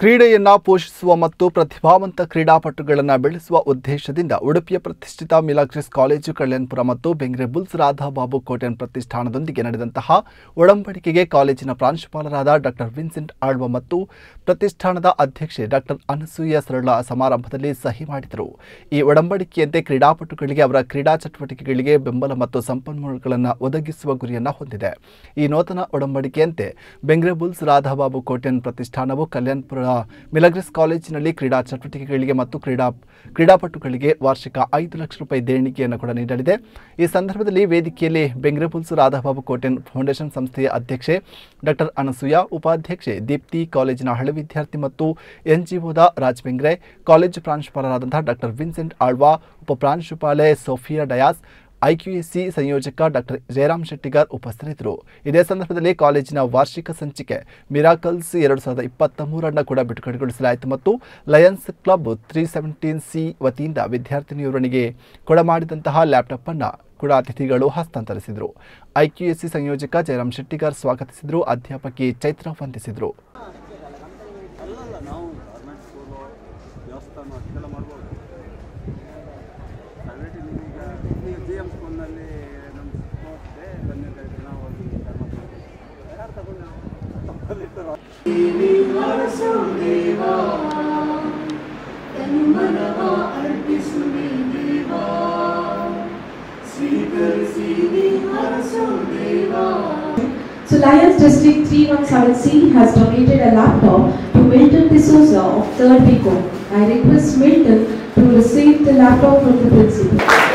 ಕ್ರೀಡೆಯನ್ನ ಪೋಷಿಸುವ ಮತ್ತು ಪ್ರತಿಭಾವಂತ ಕ್ರೀಡಾಪಟುಗಳನ್ನು ಬೆಳೆಸುವ ಉದ್ದೇಶದಿಂದ ಉಡುಪಿಯ ಪ್ರತಿಷ್ಠಿತ ಮಿಲಾಕ್ರಿಸ್ ಕಾಲೇಜು, ಕಲ್ಯಾಣಪುರ ಮತ್ತು ಬೆಂಗ್ರೆ ಬುಲ್ಸ್ ರಾಧಾಬಾಬು ಕೋಟೆನ್ ಪ್ರತಿಷ್ಠಾನದೊಂದಿಗೆ ನಡೆದಂತಹ ಒಡಂಬಡಿಕೆಗೆ ಕಾಲೇಜಿನ ಪ್ರಾಂಶುಪಾಲರಾದ ಡಾಕ್ಟರ್ ವಿನ್ಸೆಂಟ್ ಆಳ್ವ ಮತ್ತು ಪ್ರತಿಷ್ಠಾನದ ಅಧ್ಯಕ್ಷೆ ಡಾಕ್ಟರ್ ಅನಸೂಯ ಸರಳ ಸಮಾರಂಭದಲ್ಲಿ ಸಹಿ ಮಾಡಿದರು. ಈ ಒಡಂಬಡಿಕೆಯಂತೆ ಕ್ರೀಡಾಪಟುಗಳಿಗೆ ಅವರ ಕ್ರೀಡಾ ಚಟುವಟಿಕೆಗಳಿಗೆ ಬೆಂಬಲ ಮತ್ತು ಸಂಪನ್ಮೂಲಗಳನ್ನು ಒದಗಿಸುವ ಗುರಿಯನ್ನು ಹೊಂದಿದೆ. ಈ ನೂತನ ಒಡಂಬಡಿಕೆಯಂತೆ ಬೆಂಗ್ರೆ ಬುಲ್ಸ್ ರಾಧಾಬಾಬು ಕೋಟೆನ್ ಪ್ರತಿಷ್ಠಾನವು ಕಲ್ಯಾಣಪುರ ಮಿಲಗ್ರಿಸ್ ಕಾಲೇಜಿನಲ್ಲಿ ಕ್ರೀಡಾ ಚಟುವಟಿಕೆಗಳಿಗೆ ಮತ್ತು ಕ್ರೀಡಾ, ಕ್ರೀಡಾಪಟುಗಳಿಗೆ ವಾರ್ಷಿಕ ಐದು ಲಕ್ಷ ರೂಪಾಯಿ ದೇಣಿಗೆಯನ್ನು ಕೂಡ ನೀಡಲಿದೆ. ಈ ಸಂದರ್ಭದಲ್ಲಿ ವೇದಿಕೆಯಲ್ಲಿ ಬೆಂಗ್ರೆ ರಾಧಾಬಾಬು ಕೋಟೆನ್ ಫೌಂಡೇಶನ್ ಸಂಸ್ಥೆಯ ಅಧ್ಯಕ್ಷೆ ಡಾಕ್ಟರ್ ಅನಸೂಯ, ಉಪಾಧ್ಯಕ್ಷೆ ದೀಪ್ತಿ, ಕಾಲೇಜಿನ ಹಳೆ ವಿದ್ಯಾರ್ಥಿ ಮತ್ತು ಎನ್ಜಿಒದ ರಾಜ್ ಬೆಂಗ್ರೆ, ಕಾಲೇಜು ಪ್ರಾಂಶುಪಾಲರಾದಂತಹ ಡಾಕ್ಟರ್ ವಿನ್ಸೆಂಟ್ ಆಳ್ವಾ ಉಪಪ್ರಾಂಶುಪಾಲೆ ಸೋಫಿಯಾ ಡಯಾಸ್ ಐಕ್ಯುಎಸ್ಸಿ ಸಂಯೋಜಕ ಡಾಕ್ಟರ್ ಜಯರಾಮ್ ಶೆಟ್ಟಿಗಾರ್ ಉಪಸ್ಥಿತರಿದ್ದರು. ಇದೇ ಸಂದರ್ಭದಲ್ಲಿ ಕಾಲೇಜಿನ ವಾರ್ಷಿಕ ಸಂಚಿಕೆ ಮಿರಾಕಲ್ಸ್ ಎರಡು ಸಾವಿರದ ಇಪ್ಪತ್ತ ಮೂರನ್ನು ಕೂಡ ಬಿಡುಗಡೆಗೊಳಿಸಲಾಯಿತು ಮತ್ತು Lions Club three seventeen C ವತಿಯಿಂದ ವಿದ್ಯಾರ್ಥಿನಿಯವರನಿಗೆ ಕೊಡಮಾಡಿದಂತಹ ಲ್ಯಾಪ್ಟಾಪ್ ಅನ್ನು ಕೂಡ ಅತಿಥಿಗಳು ಹಸ್ತಾಂತರಿಸಿದರು. ಐಕ್ಯುಎಸ್ಸಿ ಸಂಯೋಜಕ ಜಯರಾಮ್ ಶೆಟ್ಟಿಗಾರ್ ಸ್ವಾಗತಿಸಿದರು. ಅಧ್ಯಾಪಕಿ ಚೈತ್ರ ವಂದಿಸಿದರು. ಅಲ್ಲಲ್ಲ ನಾವು ಗೌರ್ಮೆಂಟ್ ಸ್ಕೂಲು ದೇವಸ್ಥಾನ ಅದಕ್ಕೆಲ್ಲ ಮಾಡ್ಬೋದು ಪ್ರೈವೇಟ್ ಈಗ ಈಗ ಜಿ ಎಮ್ ಸ್ಕೂಲ್ನಲ್ಲಿ ನಮ್ಮ ನೋಡಿದೆ ಬಂದಿದ್ದ ನಾವು ಹೋಗಿ ಧರ್ಮ ಯಾರು ತಗೊಂಡು So Lions District 317C has donated a laptop to Milton D'Souza of 3rd Vico. I request Milton to receive the laptop from the principal.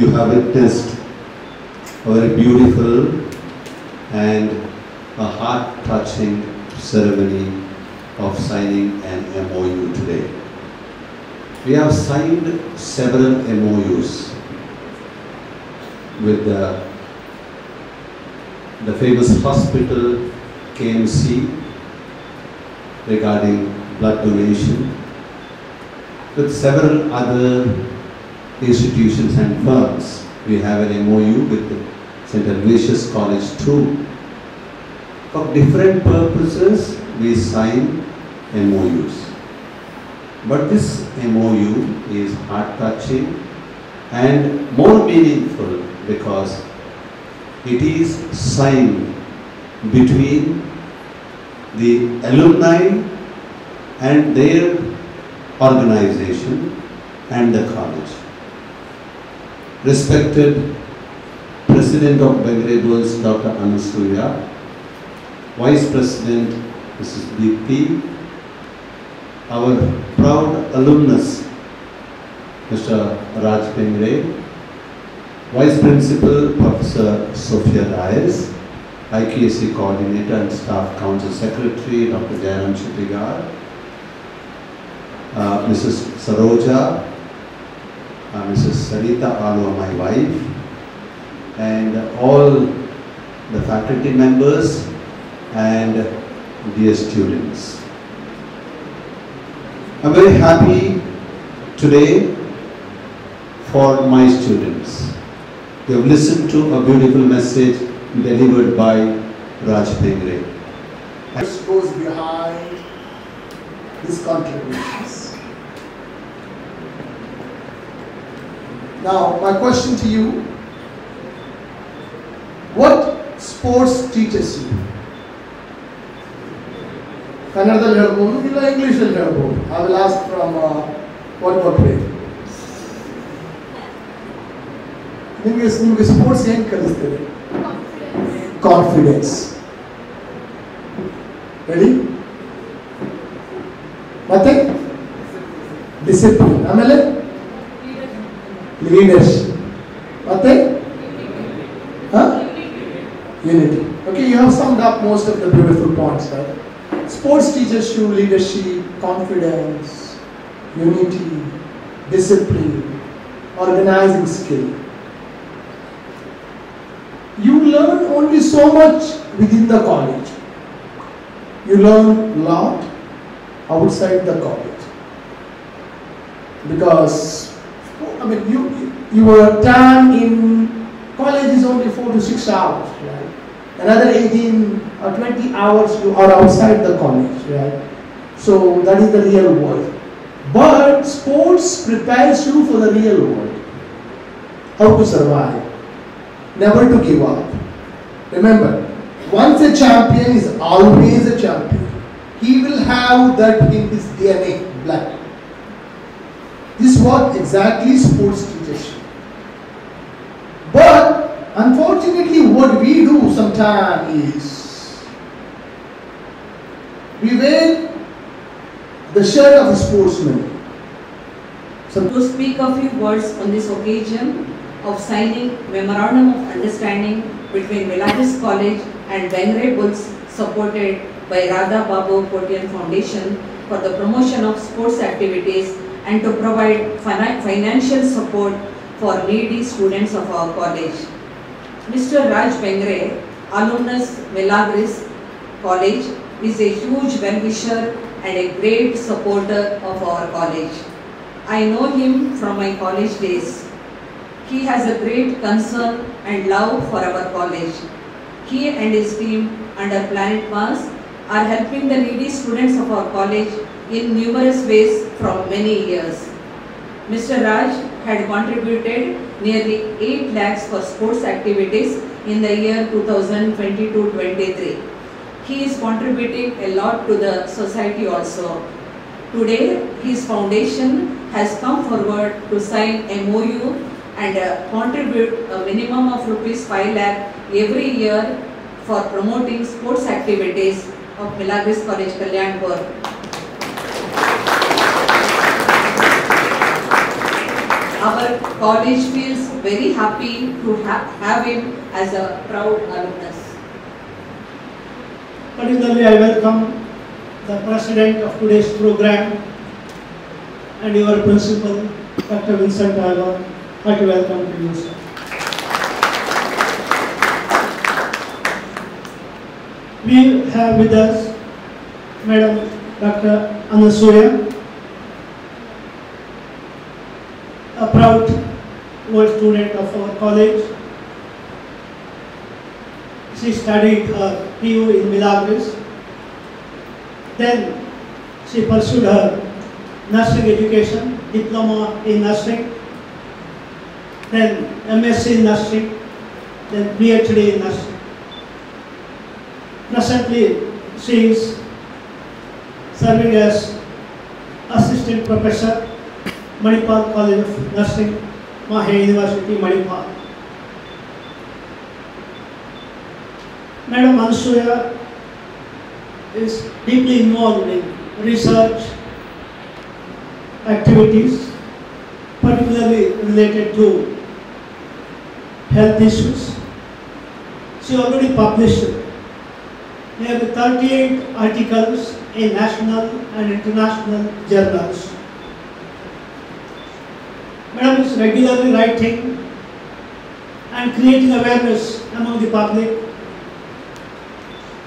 You have witnessed a very beautiful and a heart-touching ceremony of signing an MOU today. We have signed several MOUs with the, the famous hospital KMC regarding blood donation, with several other institutions and firms. We have an MOU with St. Aloysius College too. For different purposes, we sign MOUs. But this MOU is heart-touching and more meaningful because it is signed between the alumni and their organization and the college respected President of Bangladesh, Dr. Anasuya, Vice President Mrs. Deepthi, our proud alumnus, Mr. Raj Bengre, Vice Principal Professor Sophia Dias, IQAC Coordinator and Staff Council Secretary Dr. Jairam Shettigar, uh, Mrs. Saroja, uh, Mrs. Sarita Alva, my wife, and all the faculty members and dear students. I'm very happy today for my students. They have listened to a beautiful message delivered by Raj Bengre. This goes behind these contributions. Now, my question to you what sports teaches you? ಕನ್ನಡದಲ್ಲಿ ಹೇಳ್ಬೋದು ಇಲ್ಲ ಇಂಗ್ಲೀಷಲ್ಲಿ ಹೇಳ್ಬೋದು I will ask from one more way ನಿಮಗೆ ನಿಮಗೆ sports ಹೆಂಗೆ ಕಲಿಸ್ತೇವೆ confidence ready ಮತ್ತೆ discipline ಆಮೇಲೆ Liveliness ಮತ್ತೆ unity okay you have summed up most of the beautiful points right sports teachers show leadership confidence unity discipline organising skill you learn only so much within the college. You learn lot outside the college. Because I mean, you, your time in college is only four to six hours, right? Another 18 or 20 hours you are outside the college, right? So that is the real world. But sports prepares you for the real world. How to survive. Never to give up. Remember, once a champion is always a champion. He will have that in his DNA, blood. This is what exactly sports teaches you. But unfortunately, what we do sometimes is we wear the shirt of a sportsman. Some to speak a few words on this occasion of signing memorandum of understanding between Milagres College and Bengre Bulls supported by Radha Babu Kotian Foundation for the promotion of sports activities and to provide financial support for needy students of our college. Mr. Raj Bengre, alumnus Milagres College, is a huge well-wisher and a great supporter of our college. I know him from my college days. He has a great concern and love for our college. He and his team under Planet Mars are helping the needy students of our college in numerous ways from many years. Mr. Raj had contributed nearly 8 lakhs for sports activities in the year 2022-23. He is contributing a lot to the society also. Today, his foundation has come forward to sign MOU and uh, contribute a minimum of rupees 5 lakh every year for promoting sports activities of Milagres College Kalyanpur. Our college feels very happy to ha- have him as a proud alumnus. Particularly, I welcome the president of today's program and your principal, Dr. Vincent Alva. Hearty welcome to you, sir. We have with us Madam Dr. Anasuya, a proud student of our college. She studied uh, her PU in Milagres. Then she pursued her nursing education, diploma in nursing, then MSc in nursing, then PhD in nursing. Presently, she is serving as assistant professor, Manipal College of Nursing, Mahendrashakti Manipal madam Anasuya is deeply involve in research activities particularly related to health issues she already publish thirty eight articles in national and international journals Madam is regularly writing and creating awareness among the public.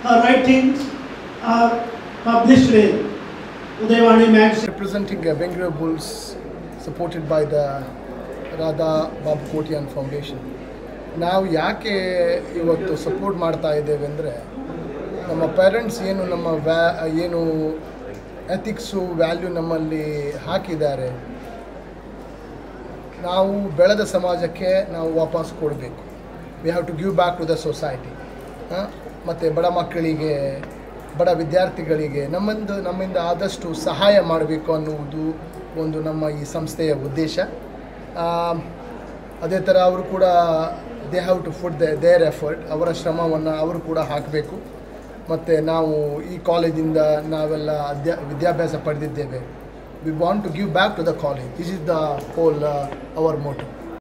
Her writings are published in Udayavani magazine. representing uh, Bengaluru Bulls, supported by the Radha Babu Kotian Foundation. ನಾವು ಯಾಕೆ ಇವತ್ತು support ಮಾಡ್ತಾ ಇದ್ದೇವೆ ಅಂದರೆ ನಮ್ಮ parents ಏನು ನಮ್ಮ ವ್ಯಾ ಏನು ಎಥಿಕ್ಸು ವ್ಯಾಲ್ಯೂ ನಮ್ಮಲ್ಲಿ ಹಾಕಿದ್ದಾರೆ ನಾವು ಬೆಳೆದ ಸಮಾಜಕ್ಕೆ ನಾವು ವಾಪಸ್ ಕೊಡಬೇಕು. We have to give back to the society ಮತ್ತು ಬಡ ಮಕ್ಕಳಿಗೆ, ಬಡ ವಿದ್ಯಾರ್ಥಿಗಳಿಗೆ ನಮ್ಮಂದು, ನಮ್ಮಿಂದ ಆದಷ್ಟು ಸಹಾಯ ಮಾಡಬೇಕು ಅನ್ನುವುದು ಒಂದು ನಮ್ಮ ಈ ಸಂಸ್ಥೆಯ ಉದ್ದೇಶ. ಅದೇ ಥರ ಅವರು ಕೂಡ they have to food their effort ಅವರ ಶ್ರಮವನ್ನು ಅವರು ಕೂಡ ಹಾಕಬೇಕು. ಮತ್ತು ನಾವು ಈ ಕಾಲೇಜಿಂದ ನಾವೆಲ್ಲ ಅಧ್ಯ, ವಿದ್ಯಾಭ್ಯಾಸ ಪಡೆದಿದ್ದೇವೆ. we want to give back to the college. This is the whole uh, our motto.